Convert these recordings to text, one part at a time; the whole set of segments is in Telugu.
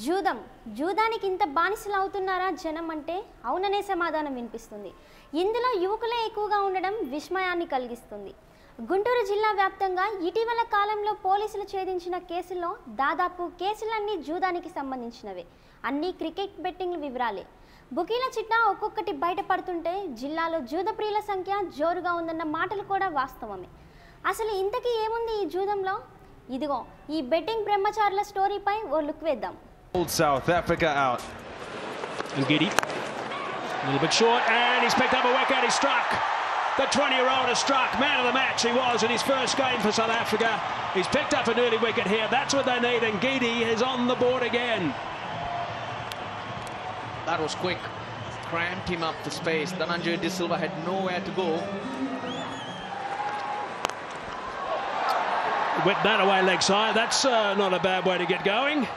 జూదం. జూదానికి ఇంత బానిసలు అవుతున్నారా జనం అంటే అవుననే సమాధానం వినిపిస్తుంది. ఇందులో యువకులే ఎక్కువగా ఉండడం విస్మయాన్ని కలిగిస్తుంది. గుంటూరు జిల్లా వ్యాప్తంగా ఇటీవల కాలంలో పోలీసులు ఛేదించిన కేసుల్లో దాదాపు కేసులన్నీ జూదానికి సంబంధించినవే. అన్నీ క్రికెట్ బెట్టింగ్ వివరాలే. బుకీల చిట్టా ఒక్కొక్కటి బయటపడుతుంటే జిల్లాలో జూద ప్రియుల సంఖ్య జోరుగా ఉందన్న మాటలు కూడా వాస్తవమే. అసలు ఇంతకీ ఏముంది ఈ జూదంలో? ఇదిగో ఈ బెట్టింగ్ బ్రహ్మచారుల స్టోరీపై ఓ లుక్ వేద్దాం. Old South Africa out. And Giddy. A little bit short, and he's picked up a wicket. He struck. The 20 year old has struck. Man of the match he was in his first game for South Africa. He's picked up an early wicket here. That's what they need, and Giddy is on the board again. That was quick. Cramped him up the space. Dhananjay De Silva had nowhere to go. Whip that away leg side. That's uh, not a bad way to get going.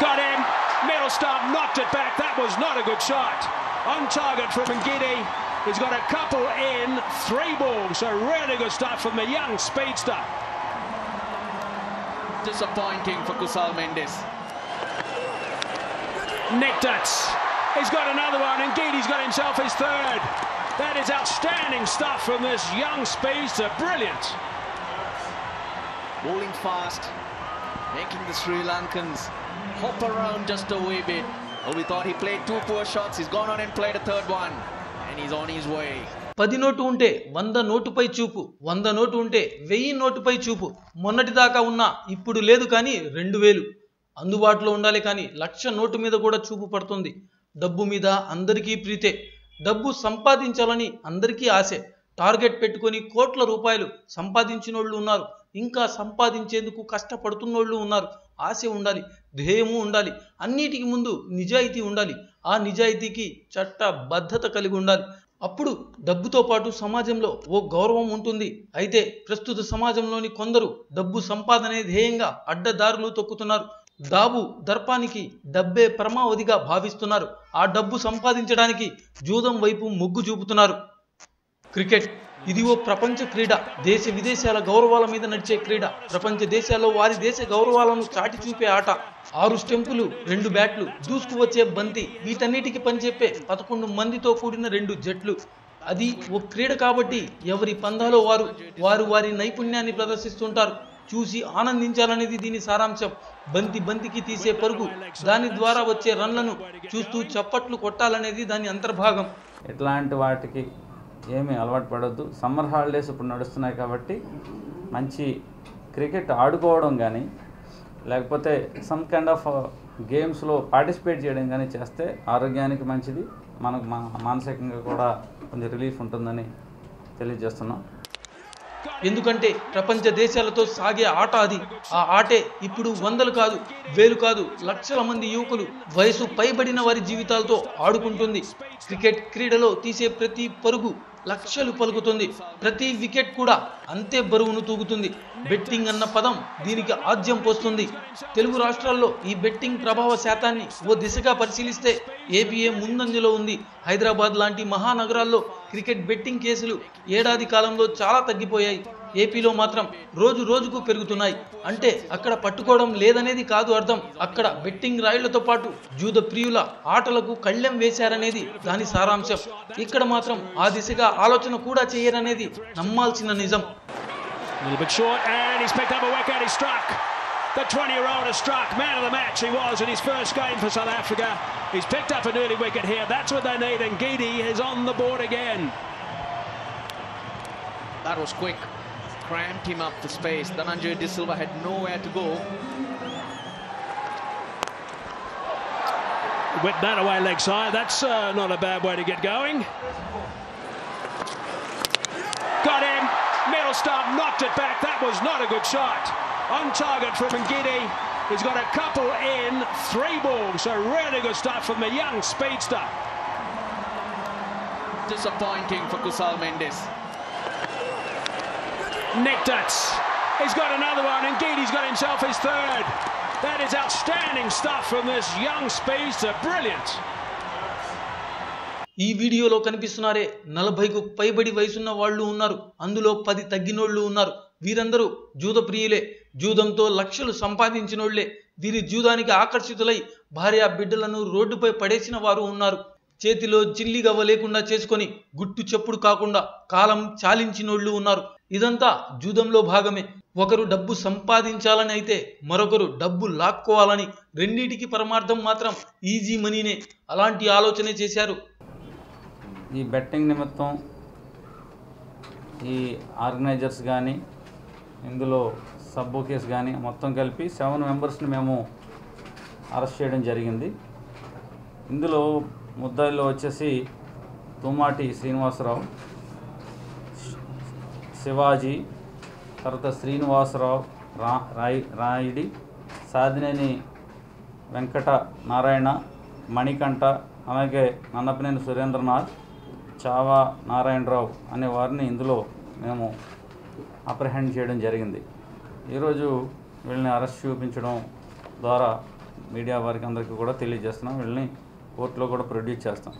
Got him. Stump knocked it back. That was not a good shot. On target from Ngidi. He's got a couple in, three balls. So really good stuff from the young speedster. Disappointing for Kusal Mendes. Nicked it. He's got another one, and Geedy's got himself his third. That is outstanding stuff from this young speedster. Brilliant. Bowling fast. Making the Sri Lankans hop around just a wee bit. Oh, we thought he played two poor shots. He's gone on and played a third one. And he's on his way. పది నోటు ఉంటే వంద నోటుపై చూపు వంద నోటు ఉంటే వెయ్యి నోటుపై చూపు మొన్నటిదాకా ఉన్నా ఇప్పుడు లేదు కానీ రెండు వేలు అందుబాటులో ఉండాలి కానీ లక్ష నోటు మీద కూడా చూపు పడుతుంది డబ్బు మీద అందరికీ ప్రీతే డబ్బు సంపాదించాలని అందరికీ ఆశే టార్గెట్ పెట్టుకొని కోట్ల రూపాయలు సంపాదించినోళ్ళు ఉన్నారు ఇంకా సంపాదించేందుకు కష్టపడుతున్నోళ్ళు ఉన్నారు. ఆశ ఉండాలి ధ్యేయము ఉండాలి అన్నిటికీ ముందు నిజాయితీ ఉండాలి. ఆ నిజాయితీకి చట్టబద్ధత కలిగి ఉండాలి. అప్పుడు డబ్బుతో పాటు సమాజంలో ఓ గౌరవం ఉంటుంది. అయితే ప్రస్తుత సమాజంలోని కొందరు డబ్బు సంపాదనే ధ్యేయంగా అడ్డదారులు తొక్కుతున్నారు. దాబు దర్పానికి డబ్బే పరమావధిగా భావిస్తున్నారు. ఆ డబ్బు సంపాదించడానికి జూదం వైపు మొగ్గు చూపుతున్నారు. క్రికెట్ ఇది ఓ ప్రపంచ క్రీడ దేశ విదేశాల గౌరవాల మీద నడిచే క్రీడ. ప్రపంచ దేశాల్లో వారి దేశ గౌరవాలను చాటి చూపే ఆట. ఆరు స్టెంపులు రెండు బ్యాట్లు దూసుకు వచ్చే బంతి వీటన్నిటికీ పనిచెప్పే పదకొండు మందితో కూడిన రెండు జట్లు. అది ఓ క్రీడ కాబట్టి ఎవరి పందాలో వారు వారు వారి నైపుణ్యాన్ని ప్రదర్శిస్తుంటారు. చూసి ఆనందించాలనేది దీని సారాంశం. బంతి బంతికి తీసే పరుగు దాని ద్వారా వచ్చే రన్లను చూస్తూ చప్పట్లు కొట్టాలనేది దాని అంతర్భాగం. ఇట్లాంటి వాటికి ఏమీ అలవాటు పడద్దు. సమ్మర్ హాలిడేస్ ఇప్పుడు నడుస్తున్నాయి కాబట్టి మంచి క్రికెట్ ఆడుకోవడం కానీ లేకపోతే సమ్ కైండ్ ఆఫ్ గేమ్స్లో పార్టిసిపేట్ చేయడం కానీ చేస్తే ఆరోగ్యానికి మంచిది. మనకు మా మానసికంగా కూడా కొంచెం రిలీఫ్ ఉంటుందని తెలియజేస్తున్నాం. ఎందుకంటే ప్రపంచ దేశాలతో సాగే ఆట అది. ఆ ఆటే ఇప్పుడు వందలు కాదు వేలు కాదు లక్షల మంది యువకులు వయసు పైబడిన వారి జీవితాలతో ఆడుకుంటుంది. క్రికెట్ క్రీడలో తీసే ప్రతి పరుగు లక్షలు పలుకుతుంది. ప్రతి వికెట్ కూడా అంతే బరువును తూగుతుంది. బెట్టింగ్ అన్న పదం దీనికి ఆద్యం పోస్తుంది. తెలుగు రాష్ట్రాల్లో ఈ బెట్టింగ్ ప్రభావ శాతాన్ని ఓ దిశగా పరిశీలిస్తే ఏపీఏ ముందంజలో ఉంది. హైదరాబాద్ లాంటి మహానగరాల్లో క్రికెట్ బెట్టింగ్ కేసులు ఏడాది కాలంలో చాలా తగ్గిపోయాయి. ఏపీలో మాత్రం రోజు రోజుకు పెరుగుతున్నాయి అంటే అక్కడ పట్టుకోవడం లేదనేది కాదు అర్థం అక్కడ బెట్టింగ్ రాయిళ్ళతో పాటు జూద ప్రియుల ఆటలకు కళ్ళెం వేశారనేది దాని సారాంశం ఇక్కడ మాత్రం ఆ దిశగా ఆలోచన కూడా చేయరనేది నమ్మాల్సిన నిజం. The 20 year old has struck. Man of the match he was in his first game for South Africa. He's picked up an early wicket here. That's what they need, and Giddy is on the board again. That was quick. Cramped him up the space. Dhananjay De Silva had nowhere to go. Whip that away leg side. That's uh, not a bad way to get going. Got him. Middle stump knocked it back. That was not a good shot. On target from Ngidi. He's got a couple in, three balls. So really good stuff from the young speedster. Disappointing for Kusal Mendes. Nicked it. He's got another one, and Geedy's got himself his third. That is outstanding stuff from this young speedster. Brilliant. ఈ వీడియోలో కనిపిస్తున్నారే నలభైకు పైబడి వయసున్న వాళ్ళు ఉన్నారు అందులో పది తగ్గినోళ్ళు ఉన్నారు వీరందరూ జూద ప్రియులే జూదంతో లక్షలు సంపాదించినోళ్ళే వీరి జూదానికి ఆకర్షితులై భార్య బిడ్డలను రోడ్డుపై పడేసిన వారు ఉన్నారు చేతిలో చిల్లి గవ్వ లేకుండా చేసుకొని గుట్టు చెప్పుడు కాకుండా కాలం చాలించినోళ్ళు ఉన్నారు ఇదంతా జూదంలో భాగమే. ఒకరు డబ్బు సంపాదించాలని అయితే మరొకరు డబ్బు లాక్కోవాలని రెండింటికి పరమార్థం మాత్రం ఈజీ మనీనే. అలాంటి ఆలోచనే చేశారు. ఈ బెట్టింగ్ నిమిత్తం ఈ ఆర్గనైజర్స్ కానీ ఇందులో సబ్ కేసు కానీ మొత్తం కలిపి సెవెన్ మెంబర్స్ని మేము అరెస్ట్ చేయడం జరిగింది. ఇందులో ముద్దాయిలో వచ్చేసి తుమ్మాటి శ్రీనివాసరావు శివాజీ తర్వాత శ్రీనివాసరావు రా రాయి రాయుడి సాధినేని వెంకట నారాయణ మణికంఠ అలాగే నన్నపనేని సురేంద్రనాథ్ చావా నారాయణరావు అనే వారిని ఇందులో మేము అప్రహెండ్ చేయడం జరిగింది. ఈరోజు వీళ్ళని అరెస్ట్ చూపించడం ద్వారా మీడియా వారికి అందరికీ కూడా తెలియజేస్తున్నాం. వీళ్ళని కోర్టులో కూడా ప్రొడ్యూస్ చేస్తాం.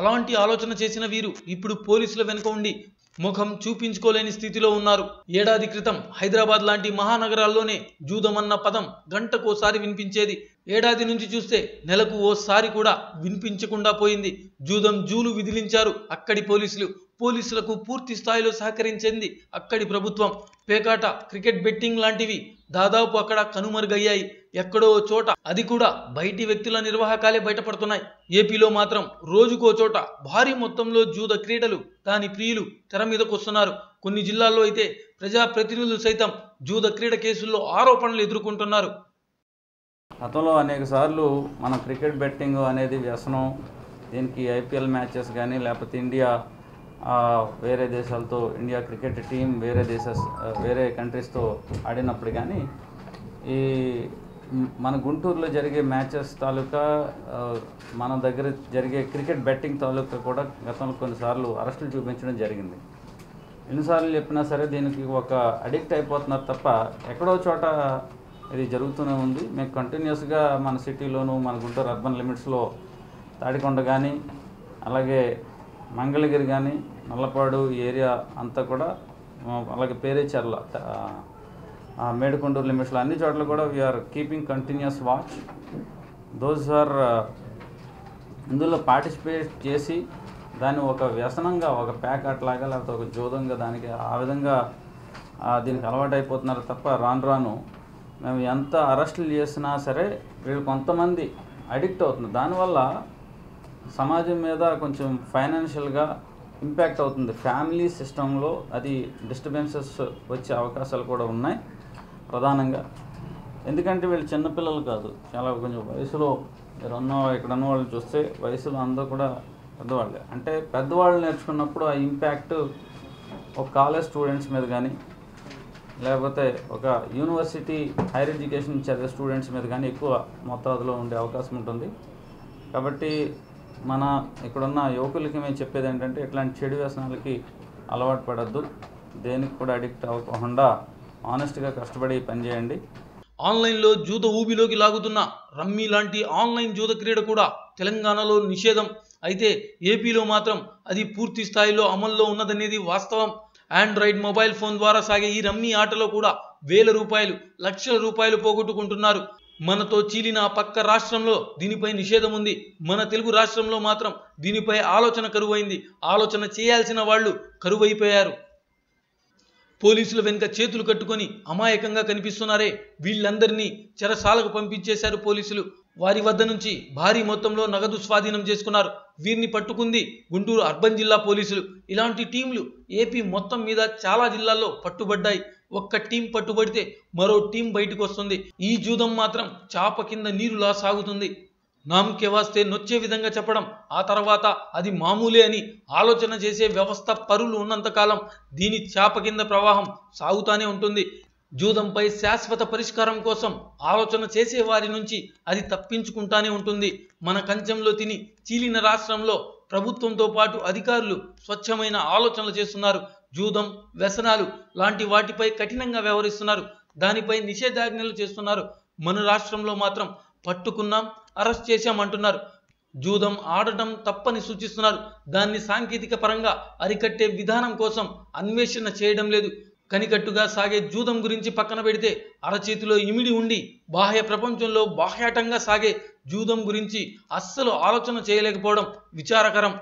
అలాంటి ఆలోచన చేసిన వీరు ఇప్పుడు పోలీసుల వెనుక ఉండి ముఖం చూపించుకోలేని స్థితిలో ఉన్నారు. ఏడాది క్రితం హైదరాబాద్ లాంటి మహానగరాల్లోనే జూదమన్న పదం గంటకోసారి వినిపించేది. ఏడాది నుంచి చూస్తే నెలకు ఓసారి కూడా వినిపించకుండా పోయింది. జూదం జూలు విధిలించారు అక్కడి పోలీసులు. పోలీసులకు పూర్తి స్థాయిలో సహకరించింది అక్కడి ప్రభుత్వం. పేకాట క్రికెట్ బెట్టింగ్ లాంటివి దాదాపు అక్కడ కనుమరుగయ్యాయి. ఎక్కడో ఓ చోట అది కూడా బయటి వ్యక్తుల నిర్వాహకాలే బయటపడుతున్నాయి. ఏపీలో మాత్రం రోజుకో చోట భారీ మొత్తంలో జూద క్రీడలు దాని ప్రియులు తెర మీదకు వస్తున్నారు. కొన్ని జిల్లాల్లో అయితే ప్రజాప్రతినిధులు సైతం జూద క్రీడ కేసుల్లో ఆరోపణలు ఎదుర్కొంటున్నారు. గతంలో అనేక సార్లు మన క్రికెట్ బెట్టింగ్ అనేది వ్యసనం దీనికి ఐపీఎల్ మ్యాచెస్ కానీ లేకపోతే ఇండియా వేరే దేశాలతో ఇండియా క్రికెట్ టీం వేరే దేశ వేరే కంట్రీస్తో ఆడినప్పుడు కానీ ఈ మన గుంటూరులో జరిగే మ్యాచెస్ తాలూకా మన దగ్గర జరిగే క్రికెట్ బెట్టింగ్ తాలూకా కూడా గతంలో కొన్నిసార్లు అరెస్టులు చూపించడం జరిగింది. ఎన్నిసార్లు చెప్పినా సరే దీనికి ఒక అడిక్ట్ అయిపోతున్నారు తప్ప ఎక్కడో చోట ఇది జరుగుతూనే ఉంది. మేము కంటిన్యూస్గా మన సిటీలోను మన గుంటూరు అర్బన్ లిమిట్స్లో తాడికొండ కానీ అలాగే మంగళగిరి కానీ నల్లపాడు ఏరియా అంతా కూడా అలాగే పేరేచర్ల త- మేడుకొండూరు లిమిట్స్లో అన్ని చోట్ల కూడా we are keeping continuous watch those are ఇందులో పార్టిసిపేట్ చేసి దాన్ని ఒక వ్యసనంగా ఒక ప్యాక్ అట్లాగా లేకపోతే ఒక జోదంగా దానికి ఆ విధంగా దీనికి అలవాటు అయిపోతున్నారు తప్ప రాను రాను మేము ఎంత అరెస్టులు చేసినా సరే వీళ్ళు కొంతమంది అడిక్ట్ అవుతున్నారు. దానివల్ల సమాజం మీద కొంచెం ఫైనాన్షియల్గా ఇంపాక్ట్ అవుతుంది. ఫ్యామిలీ సిస్టంలో అది డిస్టర్బెన్సెస్ వచ్చే అవకాశాలు కూడా ఉన్నాయి ప్రధానంగా. ఎందుకంటే వీళ్ళు చిన్నపిల్లలు కాదు. చాలా కొంచెం వయసులో మీరు ఉన్న ఇక్కడ ఉన్న వాళ్ళు చూస్తే వయసులో అందరూ కూడా పెద్దవాళ్ళే. అంటే పెద్దవాళ్ళు నేర్చుకున్నప్పుడు ఆ ఇంపాక్ట్ ఒక కాలేజ్ స్టూడెంట్స్ మీద కానీ లేకపోతే ఒక యూనివర్సిటీ హైయర్ ఎడ్యుకేషన్ చదివే స్టూడెంట్స్ మీద కానీ ఎక్కువ మోతాదులో ఉండే అవకాశం ఉంటుంది. కాబట్టి మన ఇక్కడున్న యువకులకి మేము చెప్పేది ఏంటంటే ఇట్లాంటి చెడు వ్యసనాలకి అలవాటు పడద్దు. దేనికి కూడా అడిక్ట్ అవ్వకుండా ఆనెస్ట్గా కష్టపడి పనిచేయండి ఆన్లైన్లో జూత ఊబిలోకి లాగుతున్న రమ్మీ లాంటి ఆన్లైన్ జూత క్రీడ కూడా తెలంగాణలో నిషేధం. అయితే ఏపీలో మాత్రం అది పూర్తి స్థాయిలో అమల్లో ఉన్నదనేది వాస్తవం. ఆండ్రాయిడ్ మొబైల్ ఫోన్ ద్వారా సాగే ఈ రమ్మీ ఆటలో కూడా వేల రూపాయలు లక్షల రూపాయలు పోగొట్టుకుంటున్నారు. మనతో చీలిన ఆ పక్క రాష్ట్రంలో దీనిపై నిషేధం ఉంది. మన తెలుగు రాష్ట్రంలో మాత్రం దీనిపై ఆలోచన కరువైంది. ఆలోచన చేయాల్సిన వాళ్ళు కరువైపోయారు. పోలీసుల వెనుక చేతులు కట్టుకొని అమాయకంగా కనిపిస్తున్నారే వీళ్ళందరినీ చెరసాలకు పంపించేశారు పోలీసులు. వారి వద్ద నుంచి భారీ మొత్తంలో నగదు స్వాధీనం చేసుకున్నారు. వీరిని పట్టుకుంది గుంటూరు అర్బన్ జిల్లా పోలీసులు. ఇలాంటి టీంలు ఏపీ మొత్తం మీద చాలా జిల్లాల్లో పట్టుబడ్డాయి. ఒక్క టీం పట్టుబడితే మరో టీం బయటకు వస్తుంది ఈ జూదం మాత్రం చాప కింద నీరులా సాగుతుంది. నామ్కే వాస్తే నొచ్చే విధంగా చెప్పడం ఆ తర్వాత అది మామూలే అని ఆలోచన చేసే వ్యవస్థ పరులు ఉన్నంతకాలం దీని చాప కింద ప్రవాహం సాగుతానే ఉంటుంది. జూదంపై శాశ్వత పరిష్కారం కోసం ఆలోచన చేసే వారి నుంచి అది తప్పించుకుంటానే ఉంటుంది. మన కంచంలో తిని చీలిన రాష్ట్రంలో ప్రభుత్వంతో పాటు అధికారులు స్వచ్ఛమైన ఆలోచనలు చేస్తున్నారు. జూదం వ్యసనాలు లాంటి వాటిపై కఠినంగా వ్యవహరిస్తున్నారు. దానిపై నిషేధాజ్ఞలు చేస్తున్నారు. మన రాష్ట్రంలో మాత్రం పట్టుకున్నాం అరెస్ట్ చేశామంటున్నారు. జూదం ఆడటం తప్పని సూచిస్తున్నారు. దాన్ని సాంకేతిక పరంగా అరికట్టే విధానం కోసం అన్వేషణ చేయడం లేదు. కనికట్టుగా సాగే జూదం గురించి పక్కన పెడితే అరచేతిలో ఇమిడి ఉండి బాహ్య ప్రపంచంలో బాహ్యాటంగా సాగే జూదం గురించి అస్సలు ఆలోచన చేయలేకపోవడం విచారకరం.